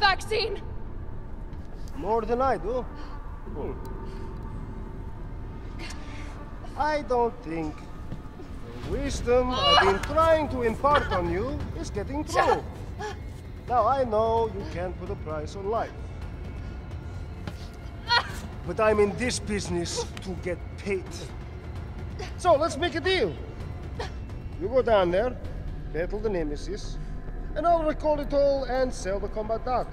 vaccine? More than I do. Hmm. I don't think the wisdom I've been trying to impart on you is getting through. Now I know you can't put a price on life. But I'm in this business to get paid. So let's make a deal. You go down there, battle the Nemesis, and I'll recall it all and sell the combat data.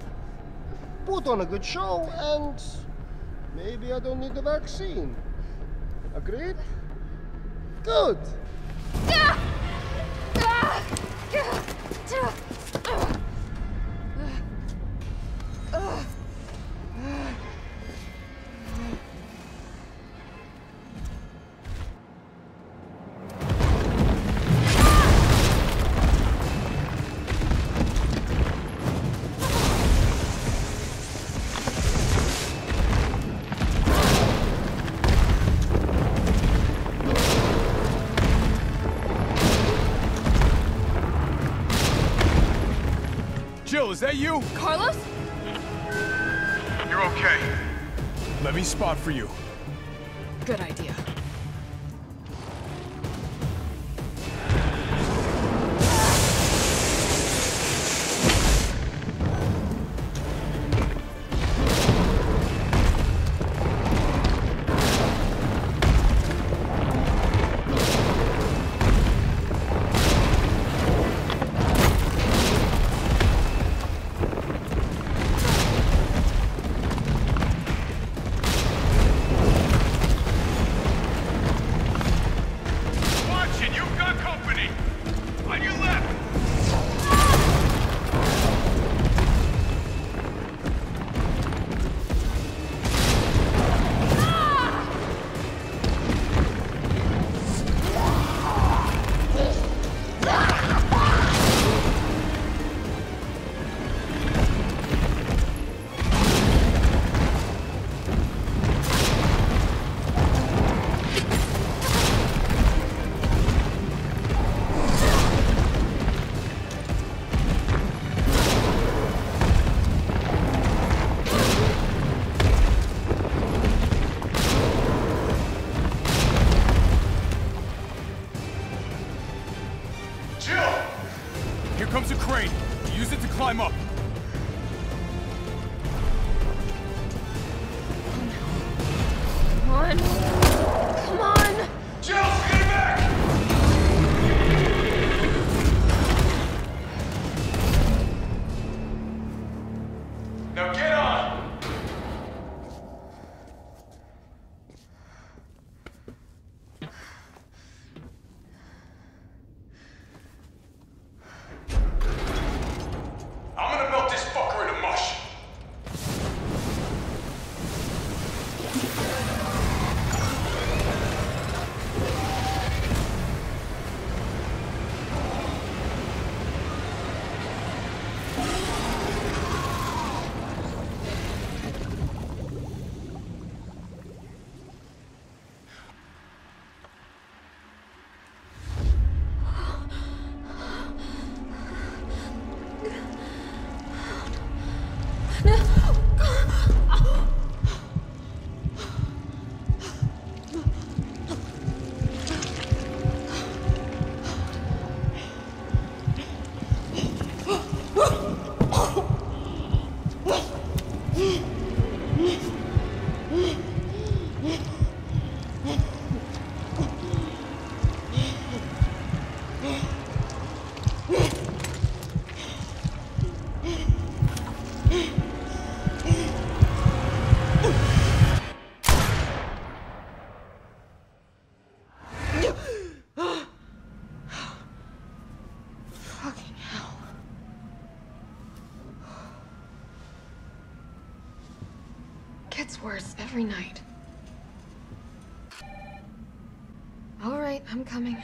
Put on a good show, and maybe I don't need the vaccine. Agreed? Good. Is that you? Carlos? You're okay. Let me spot for you. Good idea. Here comes a crane. Use it to climb up. Come on. Come Fucking Gets worse every night. All right, I'm coming.